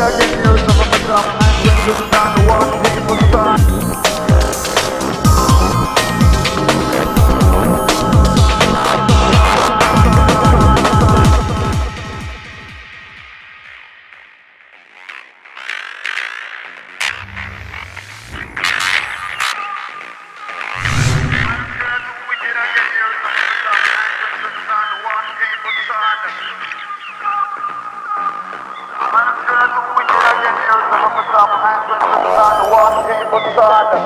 I get news of a drop? I'm going to start, one day for start put the sun.